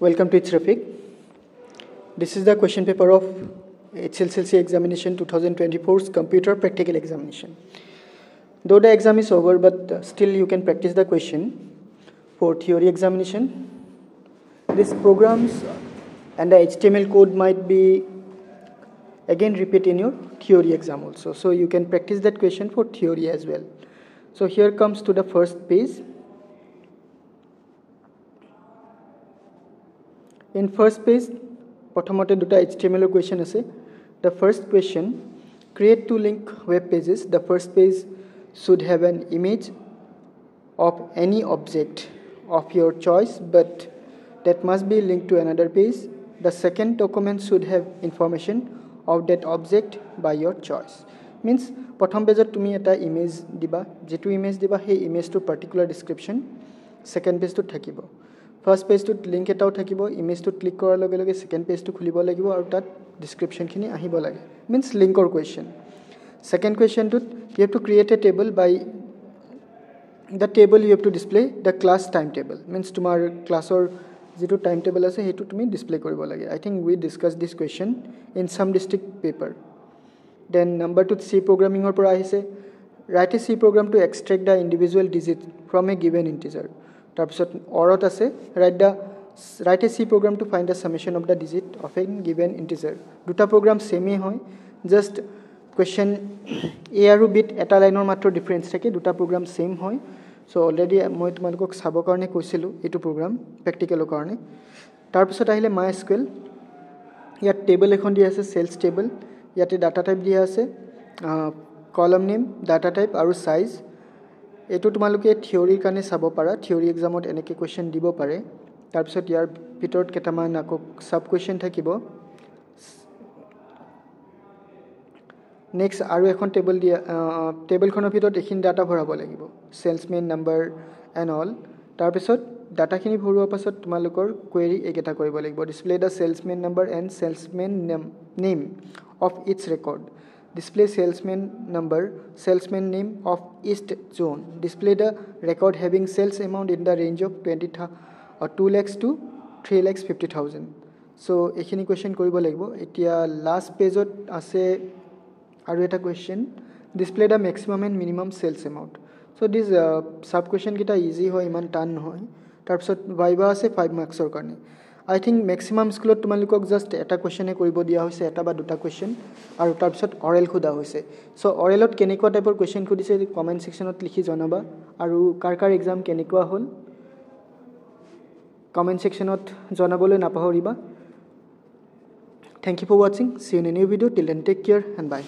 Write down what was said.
Welcome to It's. This is the question paper of HLCLC examination 2024's computer practical examination. Though the exam is over, but still you can practice the question for theory examination. These programs and the HTML code might be again repeat in your theory exam also. So you can practice that question for theory as well. So here comes to the first page. In first page, প্ৰথমতে দুটা H T M এলৰ question আছে। The first question create to link web pages the first page should have an image of any object of your choice but that must be link to another page the second document should have information of that object by your choice means প্ৰথম পেজত তুমি এটা image দিবা যিটো image দিবা সেই ইমেজটোৰ particular description second পেজটোত থাকিব। ফাৰ্ষ্ট পেজটোত লিংক এটাও থাকিব ইমেজটোত ক্লিক কৰাৰ লগে লগে ছেকেণ্ড পেজটো খুলিব লাগিব আৰু তাত ডিছক্ৰিপশ্যনখিনি আহিব লাগে মিনছ লিংকৰ question second কুৱেশ্যনটোত you have to create a table by the table you have to display the class time table means তোমাৰ ক্লাছৰ যিটো টাইম টেবল আছে সেইটো তুমি ডিছপ্লে কৰিব লাগে। I think we discuss this question in some district paper then নাম্বাৰটোত C প্ৰগ্ৰামিঙৰ পৰা আহিছে। Write a C program to extract the individual digit from a given integer তাৰপিছত অৰত আছে write the write a C program to find the summation of the digit of an given integer দুটা program ছেমেই হয় just question এ আৰু বিত এটা লাইনৰ মাত্ৰ ডিফাৰেঞ্চ থাকে দুটা প্ৰগ্ৰাম ছেইম হয়। চ' অলৰেডি মই তোমালোকক চাবৰ কাৰণে কৈছিলোঁ এইটো প্ৰগ্ৰাম প্ৰেক্টিকেলৰ কাৰণে। তাৰপিছত আহিলে মাই স্কুৱেল ইয়াত টেবল এখন দিয়া আছে চেলছ টেবল ইয়াতে ডাটা টাইপ দিয়া আছে কলম নেম ডাটা টাইপ আৰু চাইজ এইটো তোমালোকে থিয়ৰীৰ কাৰণে চাব পাৰা। থিয়ৰী এক্সামত এনেকৈ কুৱেশ্যন দিব পাৰে। তাৰপিছত ইয়াৰ ভিতৰত কেইটামান আকৌ চাব কুৱেশ্যন থাকিব। নেক্সট আৰু এখন টেবল দিয়া টেবলখনৰ ভিতৰত এইখিনি ডাটা ভৰাব লাগিব। চেলছমেন নাম্বাৰ এণ্ড অল তাৰপিছত ডাটাখিনি ভৰোৱাৰ পাছত তোমালোকৰ কুৱেৰী এইকেইটা কৰিব লাগিব। Display the salesman number and salesman name name of its record display salesman number salesman name of east zone. Display the record having sales amount in the range of 20 or 2 lakhs to 3 lakhs 50000 so এখিনি question কৰিব লাগিব এতিয়া last পেজত আছে আৰু এটা question display the maximum and minimum sales amount show' this sub কুৱেশ্যনকেইটা easy হয় ইমান টান নহয় তাৰপিছত ভাইবা আছে ফাইভ মাৰ্কছৰ কাৰণে আই থিংক মেক্সিমাম স্কুলত তোমালোকক জাষ্ট এটা কুৱেশ্যনে কৰিব দিয়া হৈছে এটা বা দুটা কুৱেশ্যন আৰু তাৰপিছত অৰেল সোধা হৈছে। চ' অৰেলত কেনেকুৱা টাইপৰ কুৱেশ্যন সুধিছে কমেণ্ট ছেকশ্যনত লিখি জনাবা আৰু কাৰ কাৰ এক্সাম কেনেকুৱা হ'ল কমেণ্ট ছেকশ্যনত জনাবলৈ নাপাহৰিবা। থেংক ইউ ফৰ ৱাচিং see a new video' till then take care and bye